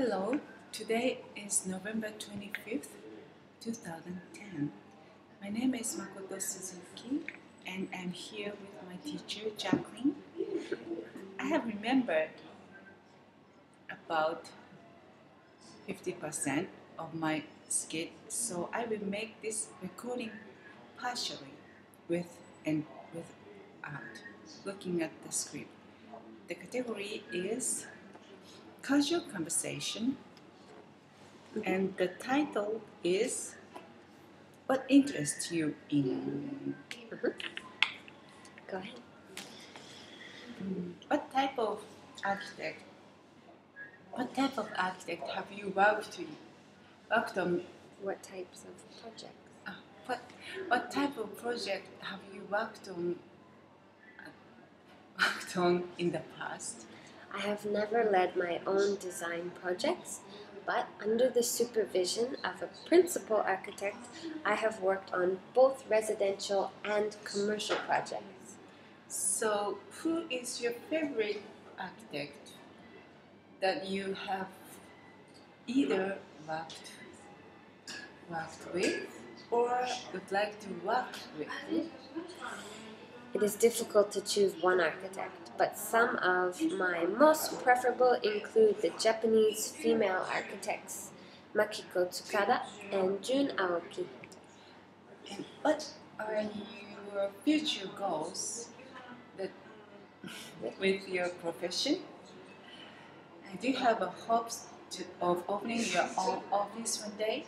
Hello, today is November 25th, 2010. My name is Makoto Suzuki and I'm here with my teacher Jacqueline. I have remembered about 50% of my skit, so I will make this recording partially with and without looking at the script. The category is casual conversation, and the title is What Interests You in? Go ahead. What type of architect? What type of architect have you worked with? Worked on? What types of projects? Uh, what What type of project have you worked on? uh, Worked on in the past? I have never led my own design projects, but under the supervision of a principal architect, I have worked on both residential and commercial projects. So, who is your favorite architect that you have either worked worked with or would like to work with? It is difficult to choose one architect, but some of my most preferable include the Japanese female architects Makiko Tsukada and Jun Aoki. And what are your future goals that with your profession? And do you have a hopes to, of opening your own office one day?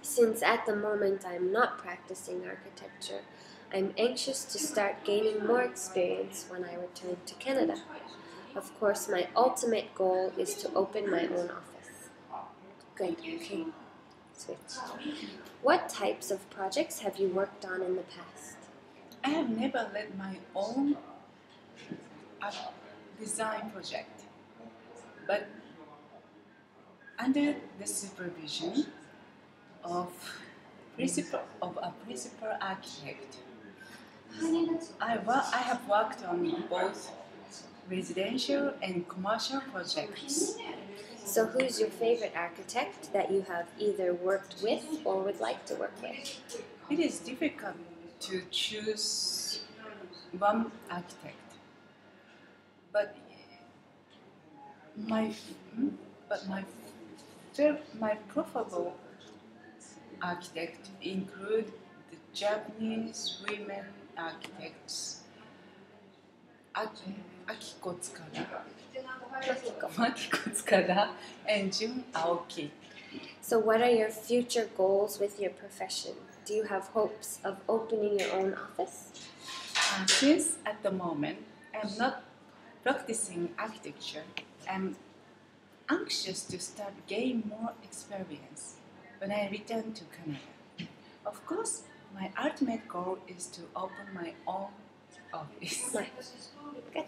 Since at the moment I am not practicing architecture, I'm anxious to start gaining more experience when I return to Canada. Of course, my ultimate goal is to open my own office. Good, okay. Switch. What types of projects have you worked on in the past? I have never led my own uh, design project, but under the supervision of principal of a principal architect, I, I have worked on both residential and commercial projects. So, who's your favorite architect that you have either worked with or would like to work with? It is difficult to choose one architect, but my hmm, but my my preferable architect include Japanese women architects Aki- Akiko Tsukada, Makiko Tsukada, and Jun Aoki. So, what are your future goals with your profession? Do you have hopes of opening your own office? Uh, since at the moment I'm not practicing architecture, I'm anxious to start gain more experience when I return to Canada. Of course, my ultimate goal is to open my own office. Good.